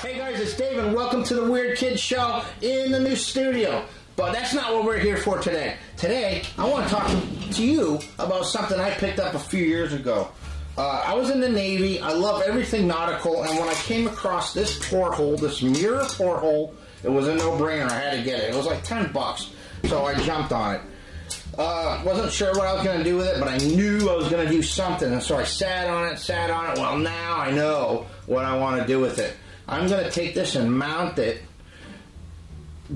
Hey guys, it's Dave, and welcome to the Weird Kids Show in the new studio. But that's not what we're here for today. Today, I want to talk to you about something I picked up a few years ago. Uh, I was in the Navy. I love everything nautical, and when I came across this porthole, this mirror porthole, it was a no-brainer. I had to get it. It was like ten bucks, so I jumped on it. Uh, wasn't sure what I was going to do with it, but I knew I was going to do something, and so I sat on it, sat on it. Well, now I know what I want to do with it. I'm going to take this and mount it,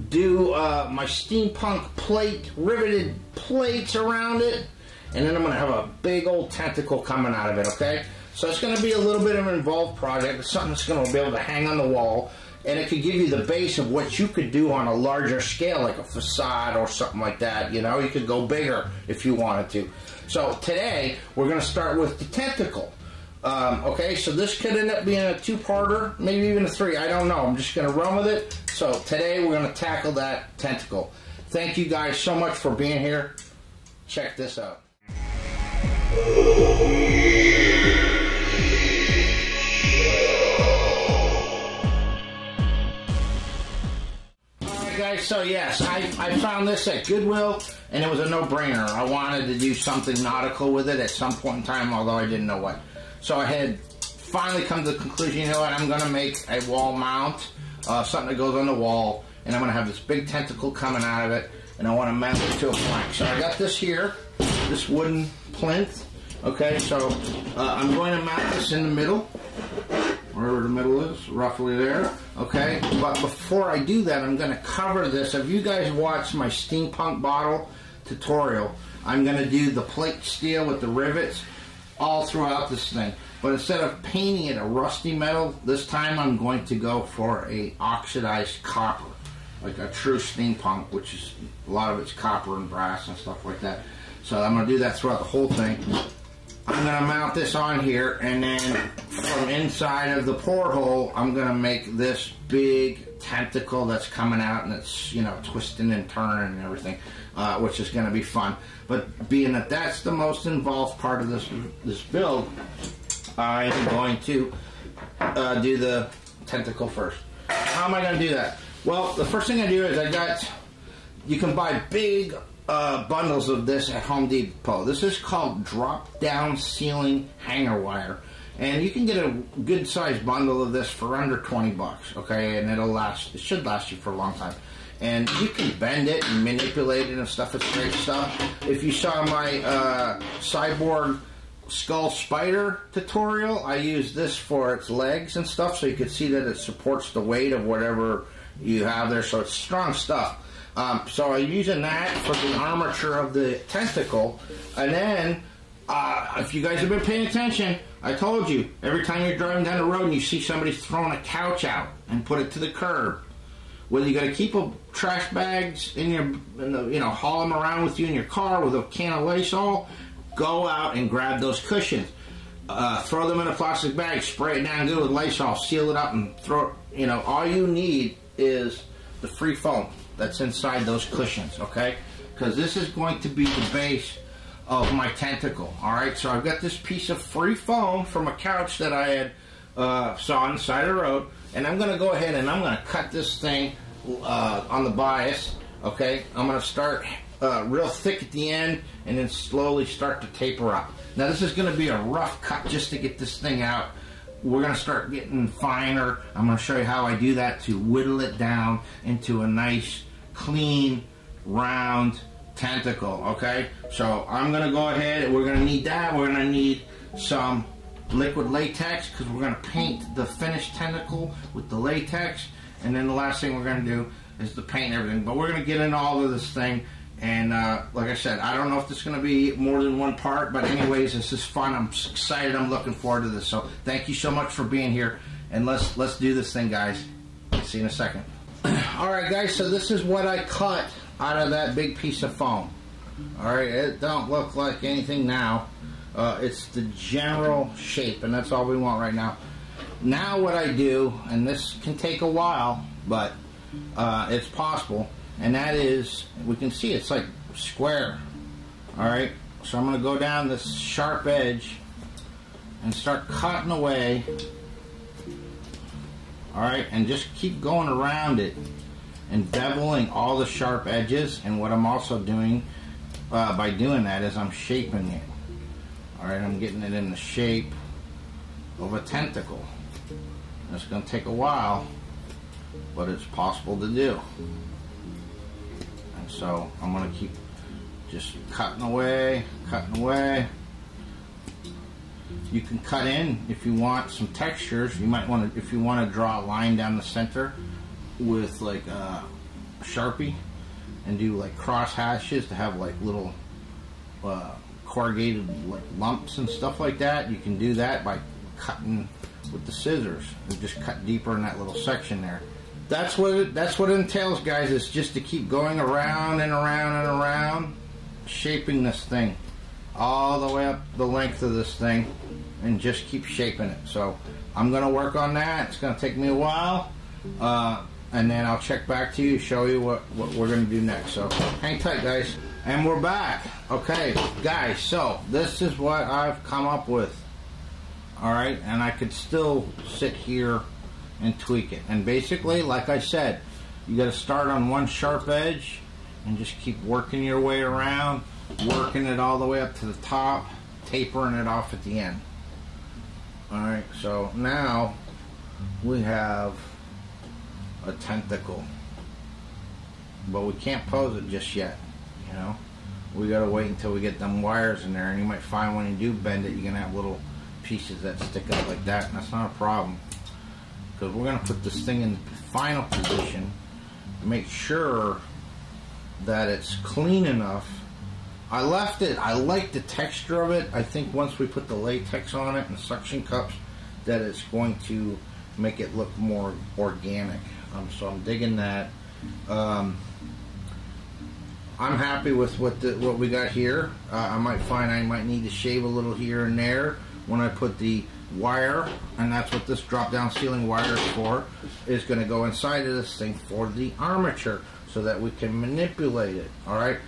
do uh, my steampunk plate, riveted plates around it, and then I'm going to have a big old tentacle coming out of it, okay? So it's going to be a little bit of an involved project. It's something that's going to be able to hang on the wall, and it could give you the base of what you could do on a larger scale, like a facade or something like that. You know, you could go bigger if you wanted to. So today, we're going to start with the tentacle. Um, okay, so this could end up being a two-parter, maybe even a three. I don't know. I'm just going to run with it. So today we're going to tackle that tentacle. Thank you guys so much for being here. Check this out. Alright guys, so yes, I, I found this at Goodwill and it was a no-brainer. I wanted to do something nautical with it at some point in time, although I didn't know what. So I had finally come to the conclusion, you know what, I'm going to make a wall mount, uh, something that goes on the wall, and I'm going to have this big tentacle coming out of it, and I want to mount it to a plank. So I got this here, this wooden plinth, okay, so uh, I'm going to mount this in the middle, wherever the middle is, roughly there, okay, but before I do that, I'm going to cover this. If you guys watched my steampunk bottle tutorial, I'm going to do the plate steel with the rivets, all throughout this thing. But instead of painting it a rusty metal, this time I'm going to go for a oxidized copper, like a true steampunk, which is a lot of it's copper and brass and stuff like that. So I'm going to do that throughout the whole thing. I'm going to mount this on here, and then from inside of the porthole, I'm going to make this big tentacle that's coming out and it's, you know, twisting and turning and everything, uh, which is going to be fun. But being that that's the most involved part of this this build, I'm going to uh, do the tentacle first. How am I going to do that? Well, the first thing I do is I got, you can buy big uh, bundles of this at Home Depot. This is called drop down ceiling hanger wire. And you can get a good sized bundle of this for under 20 bucks, okay? And it'll last, it should last you for a long time. And you can bend it and manipulate it and stuff. It's great stuff. If you saw my uh, cyborg skull spider tutorial, I use this for its legs and stuff so you can see that it supports the weight of whatever you have there. So it's strong stuff. Um, so I'm using that for the armature of the tentacle. And then, uh, if you guys have been paying attention, I told you, every time you're driving down the road and you see somebody throwing a couch out and put it to the curb, whether you got to keep a trash bags in your, in the, you know, haul them around with you in your car with a can of Lysol, go out and grab those cushions. Uh, throw them in a plastic bag, spray it down good with Lysol, seal it up, and throw. You know, all you need is the free foam that's inside those cushions, okay? Because this is going to be the base of my tentacle, all right? So I've got this piece of free foam from a couch that I had uh, saw on the side of the road, and I'm going to go ahead and I'm going to cut this thing uh, on the bias, okay? I'm going to start uh, real thick at the end and then slowly start to taper up. Now this is going to be a rough cut just to get this thing out. We're going to start getting finer. I'm going to show you how I do that to whittle it down into a nice, clean, round tentacle, okay? So I'm going to go ahead, we're going to need that. We're going to need some liquid latex because we're going to paint the finished tentacle with the latex. And then the last thing we're going to do is to paint everything. But we're going to get into all of this thing. And uh, like I said, I don't know if is going to be more than one part, but anyways, this is fun. I'm excited. I'm looking forward to this. So thank you so much for being here, and let's let's do this thing, guys. See you in a second. All right, guys. So this is what I cut out of that big piece of foam. All right, it don't look like anything now. Uh, it's the general shape, and that's all we want right now. Now what I do, and this can take a while, but uh, it's possible and that is we can see it's like square all right so I'm going to go down this sharp edge and start cutting away All right, and just keep going around it and beveling all the sharp edges. And what I'm also doing uh, by doing that is I'm shaping it. All right, I'm getting it in the shape of a tentacle. It's going to take a while, but it's possible to do. And so I'm going to keep just cutting away, cutting away. You can cut in if you want some textures. You might want to, if you want to draw a line down the center with like a sharpie and do like cross hashes to have like little uh, corrugated lumps and stuff like that. You can do that by cutting with the scissors and just cut deeper in that little section there. That's what it, that's what it entails, guys. Is just to keep going around and around and around, shaping this thing all the way up the length of this thing, and just keep shaping it. So I'm gonna work on that. It's gonna take me a while, uh, and then I'll check back to you, show you what what we're gonna do next. So hang tight, guys. And we're back. Okay, guys. So this is what I've come up with. All right, and I could still sit here and tweak it. And basically, like I said, you got to start on one sharp edge and just keep working your way around, working it all the way up to the top, tapering it off at the end. All right, so now we have a tentacle, but we can't pose it just yet. You know, we got to wait until we get them wires in there, and you might find when you do bend it, you're gonna have little pieces that stick out like that, and that's not a problem because we're to put this thing in the final position to make sure that it's clean enough. I left it, I like the texture of it. I think once we put the latex on it and suction cups, that it's going to make it look more organic. Um, so I'm digging that. Um, I'm happy with what the, what we got here. Uh, I might find I might need to shave a little here and there when I put the wire, and that's what this drop-down ceiling wire is for, is going to go inside of this thing for the armature so that we can manipulate it, alright?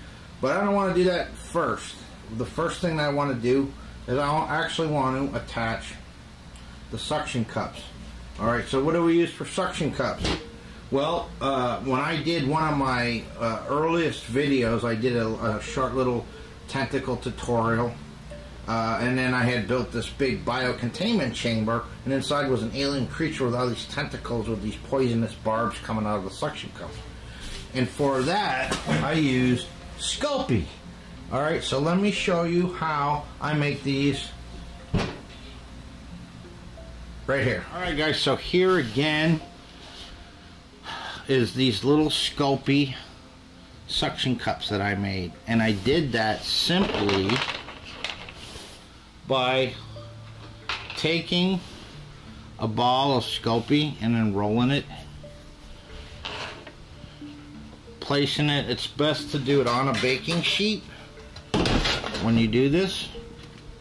But I don't want to do that first. The first thing I want to do is I actually want to attach the suction cups. Alright, so what do we use for suction cups? Well, uh, when I did one of my uh, earliest videos, I did a, a short little tentacle tutorial uh, and then I had built this big biocontainment chamber, and inside was an alien creature with all these tentacles with these poisonous barbs coming out of the suction cups. And for that, I used Sculpey. Alright, so let me show you how I make these right here. Alright guys, so here again is these little Sculpey suction cups that I made. And I did that simply by taking a ball of Sculpey and then rolling it placing it. It's best to do it on a baking sheet. When you do this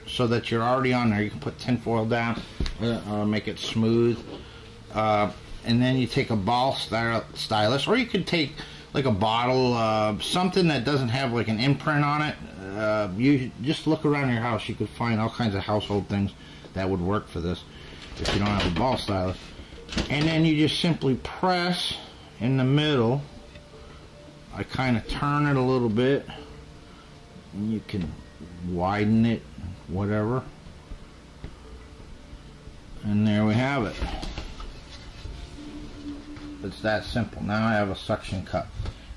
so that you're already on there you can put tinfoil down uh, uh, make it smooth. Uh, and then you take a ball stylus or you could take like a bottle uh, something that doesn't have like an imprint on it uh, you just look around your house. You could find all kinds of household things that would work for this if you don't have a ball stylus. And then you just simply press in the middle. I kind of turn it a little bit. And you can widen it, whatever. And there we have it. It's that simple. Now I have a suction cup.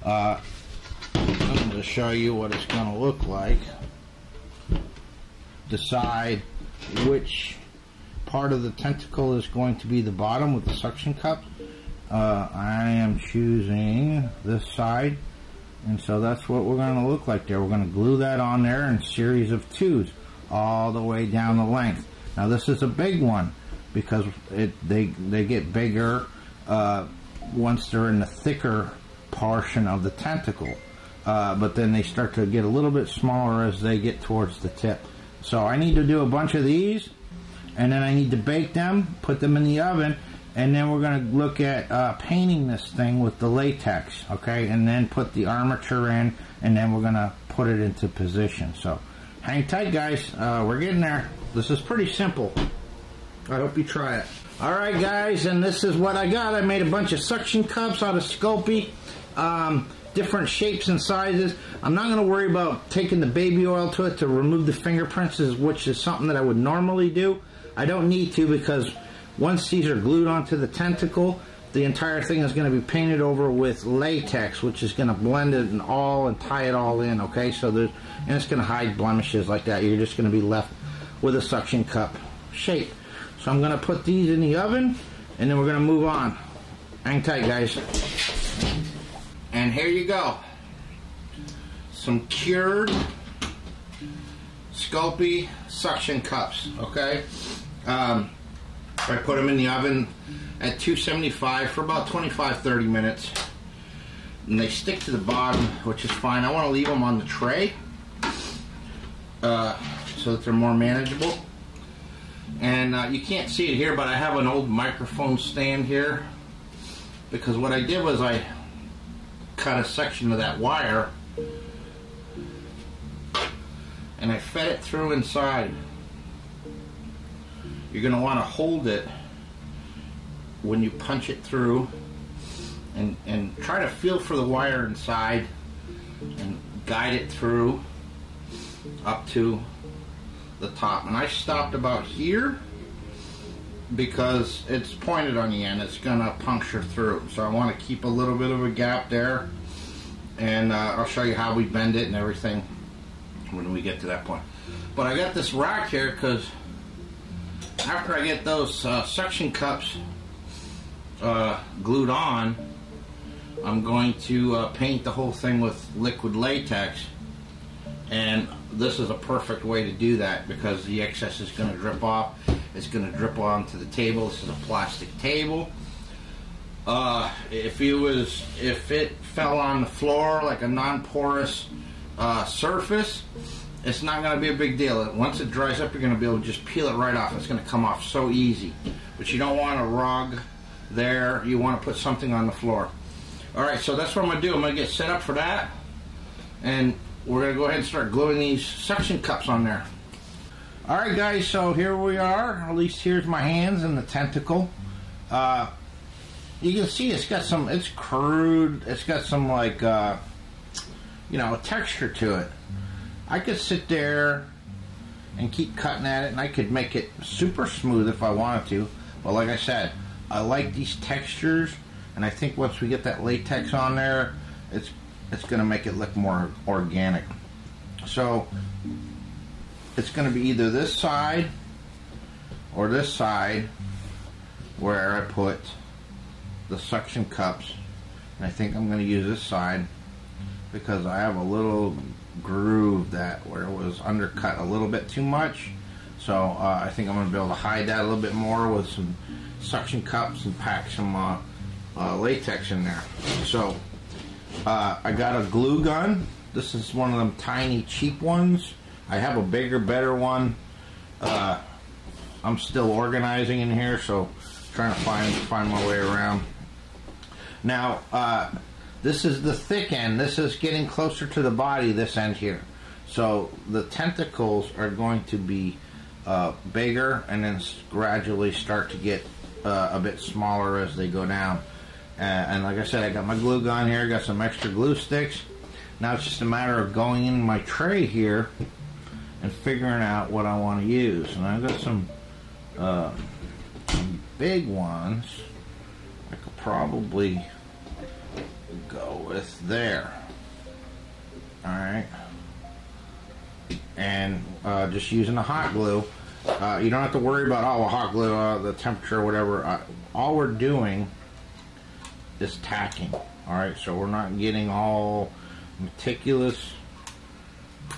Uh, to show you what it's going to look like. Decide which part of the tentacle is going to be the bottom with the suction cup. Uh, I am choosing this side and so that's what we're going to look like there. We're going to glue that on there in series of twos all the way down the length. Now this is a big one because it they they get bigger uh, once they're in the thicker portion of the tentacle uh, but then they start to get a little bit smaller as they get towards the tip. So I need to do a bunch of these, and then I need to bake them, put them in the oven, and then we're going to look at uh, painting this thing with the latex, okay, and then put the armature in, and then we're going to put it into position. So hang tight, guys. Uh, we're getting there. This is pretty simple. I hope you try it. Alright guys, and this is what I got. I made a bunch of suction cups out of Sculpey. Um, different shapes and sizes. I'm not going to worry about taking the baby oil to it to remove the fingerprints, which is something that I would normally do. I don't need to because once these are glued onto the tentacle, the entire thing is going to be painted over with latex, which is going to blend it and all and tie it all in, okay? So there's, and it's going to hide blemishes like that. You're just going to be left with a suction cup shape. So I'm going to put these in the oven, and then we're going to move on. Hang tight, guys. And here you go. Some cured Sculpey suction cups, okay? Um, I put them in the oven at 275 for about 25-30 minutes. And they stick to the bottom, which is fine. I want to leave them on the tray uh, so that they're more manageable. And uh, you can't see it here, but I have an old microphone stand here because what I did was I cut a section of that wire and I fed it through inside. You're going to want to hold it when you punch it through and, and try to feel for the wire inside and guide it through up to the top. And I stopped about here because it's pointed on the end. It's going to puncture through. So I want to keep a little bit of a gap there. And uh, I'll show you how we bend it and everything when we get to that point. But I got this rack here because after I get those uh, suction cups uh, glued on, I'm going to uh, paint the whole thing with liquid latex. And this is a perfect way to do that because the excess is going to drip off. It's going to drip onto the table. This is a plastic table. Uh, if it was, if it fell on the floor like a non-porous uh, surface, it's not going to be a big deal. Once it dries up, you're going to be able to just peel it right off. It's going to come off so easy. But you don't want a rug there. You want to put something on the floor. All right, so that's what I'm going to do. I'm going to get set up for that. And we're going to go ahead and start gluing these suction cups on there. All right, guys, so here we are. At least here's my hands and the tentacle. Uh, you can see it's got some, it's crude. It's got some, like, uh, you know, texture to it. I could sit there and keep cutting at it, and I could make it super smooth if I wanted to. But like I said, I like these textures, and I think once we get that latex on there, it's it's going to make it look more organic. So it's going to be either this side or this side where I put the suction cups. And I think I'm going to use this side because I have a little groove that where it was undercut a little bit too much. So uh, I think I'm going to be able to hide that a little bit more with some suction cups and pack some uh, uh, latex in there. So uh, I got a glue gun. This is one of them tiny cheap ones. I have a bigger, better one. Uh, I'm still organizing in here, so trying to find find my way around. Now, uh, this is the thick end. This is getting closer to the body, this end here. So the tentacles are going to be uh, bigger and then gradually start to get uh, a bit smaller as they go down. Uh, and like I said, I got my glue gun here, got some extra glue sticks. Now it's just a matter of going in my tray here and figuring out what I want to use. And I've got some, uh, some big ones. I could probably go with there. Alright. And uh, just using the hot glue. Uh, you don't have to worry about, oh, hot glue, uh, the temperature, whatever. Uh, all we're doing is tacking. Alright, so we're not getting all meticulous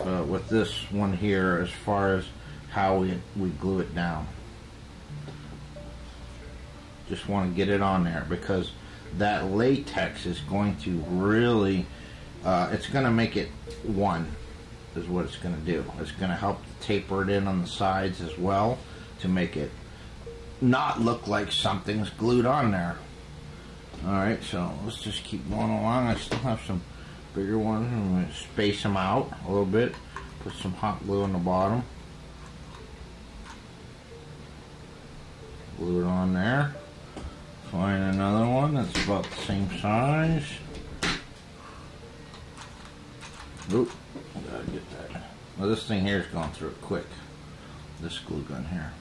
uh, with this one here as far as how we, we glue it down. Just want to get it on there because that latex is going to really, uh, it's going to make it one, is what it's going to do. It's going to help taper it in on the sides as well to make it not look like something's glued on there. Alright, so let's just keep going along. I still have some bigger ones. I'm going to space them out a little bit. Put some hot glue on the bottom. Glue it on there. Find another one that's about the same size. Oop, gotta get that. Well, this thing here is going through it quick. This glue gun here.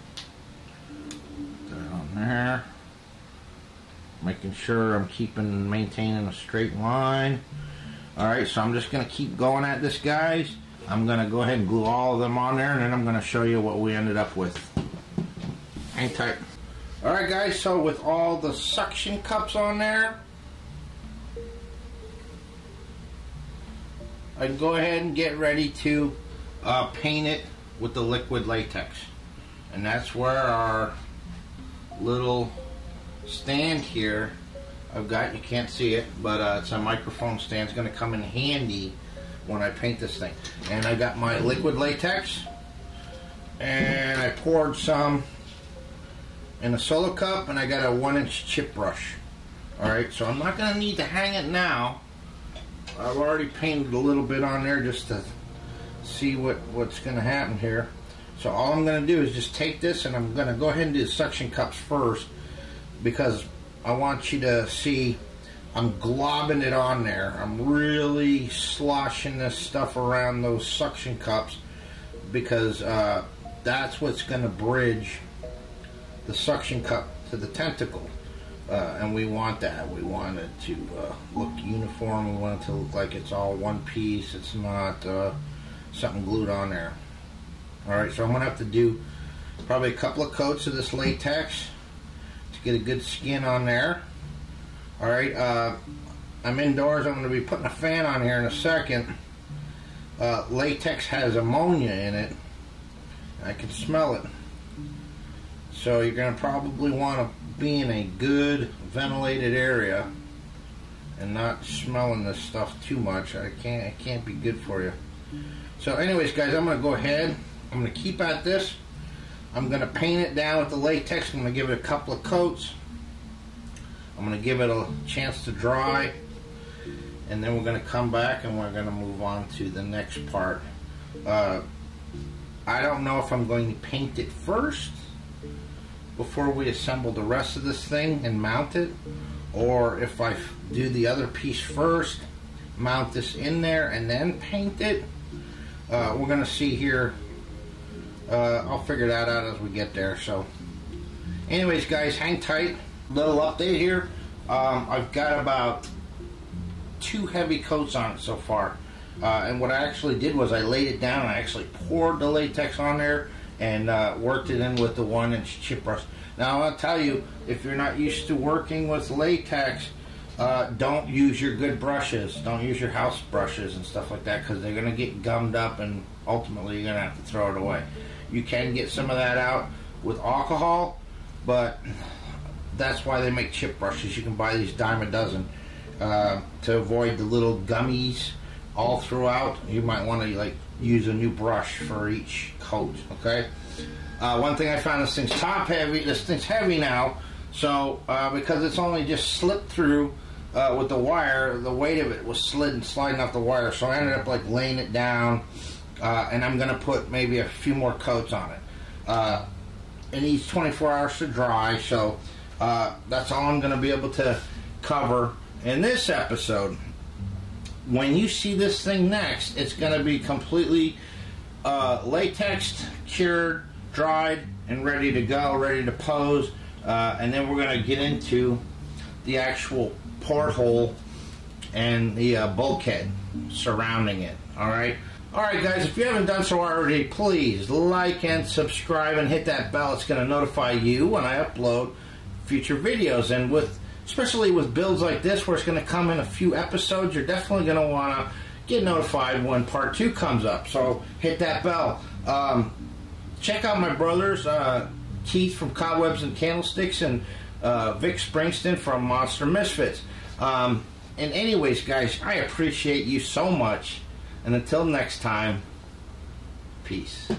Put that on there. Making sure I'm keeping, maintaining a straight line. Alright, so I'm just going to keep going at this, guys. I'm going to go ahead and glue all of them on there, and then I'm going to show you what we ended up with. Hang tight. Alright, guys, so with all the suction cups on there, I can go ahead and get ready to uh, paint it with the liquid latex. And that's where our little stand here I've got, you can't see it, but uh, it's a microphone stand. It's going to come in handy when I paint this thing. And I got my liquid latex, and I poured some in a solo cup, and I got a one inch chip brush. Alright, so I'm not going to need to hang it now. I've already painted a little bit on there just to see what, what's going to happen here. So all I'm going to do is just take this and I'm going to go ahead and do the suction cups first because I want you to see I'm globbing it on there. I'm really sloshing this stuff around those suction cups because uh, that's what's going to bridge the suction cup to the tentacle. Uh, and we want that. We want it to uh, look uniform. We want it to look like it's all one piece. It's not uh, something glued on there. Alright, so I'm going to have to do probably a couple of coats of this latex get a good skin on there. Alright, uh, I'm indoors. I'm going to be putting a fan on here in a second. Uh, latex has ammonia in it. I can smell it. So you're going to probably want to be in a good ventilated area and not smelling this stuff too much. I can't it can't be good for you. So anyways guys, I'm going to go ahead. I'm going to keep at this. I'm going to paint it down with the latex. I'm going to give it a couple of coats. I'm going to give it a chance to dry. And then we're going to come back and we're going to move on to the next part. Uh, I don't know if I'm going to paint it first before we assemble the rest of this thing and mount it or if I do the other piece first mount this in there and then paint it uh, we're gonna see here uh, I'll figure that out as we get there so anyways guys hang tight little update here um, I've got about two heavy coats on it so far uh, and what I actually did was I laid it down I actually poured the latex on there and uh, worked it in with the one inch chip brush. Now I'll tell you, if you're not used to working with latex, uh, don't use your good brushes. Don't use your house brushes and stuff like that because they're going to get gummed up and ultimately you're going to have to throw it away. You can get some of that out with alcohol, but that's why they make chip brushes. You can buy these dime a dozen uh, to avoid the little gummies all throughout. You might want to like use a new brush for each coat. Okay. Uh, one thing I found this thing's top heavy. This thing's heavy now, so uh, because it's only just slipped through uh, with the wire, the weight of it was slid and sliding off the wire. So I ended up like laying it down, uh, and I'm gonna put maybe a few more coats on it. Uh, it needs 24 hours to dry, so uh, that's all I'm gonna be able to cover in this episode. When you see this thing next, it's gonna be completely uh, latexed, cured, dried, and ready to go, ready to pose. Uh, and then we're going to get into the actual porthole and the uh, bulkhead surrounding it. All right. All right, guys. If you haven't done so already, please like and subscribe and hit that bell. It's going to notify you when I upload future videos. And with especially with builds like this, where it's going to come in a few episodes, you're definitely going to want to get notified when part two comes up. So hit that bell. Um, check out my brothers, uh, Keith from Cobwebs and Candlesticks, and uh, Vic Springston from Monster Misfits. Um, and anyways, guys, I appreciate you so much. And until next time, peace.